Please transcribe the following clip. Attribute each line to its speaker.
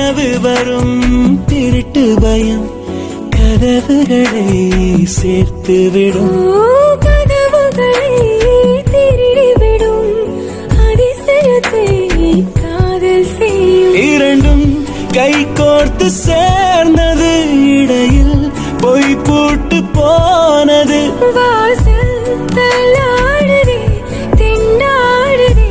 Speaker 1: இரவு வரும் திருட்டு பயம். கதவுகளை சேர்த்து
Speaker 2: விடும். கனவுகளை திருடிவிடும் அதிசயத்தை காதல் செய்யும்.
Speaker 1: இரண்டும் கை கோர்த்து சேர்ந்தது இடையில் பொய் போட்டு போனது.
Speaker 2: வாசல் தள்ளாடுதே திண்டாடுதே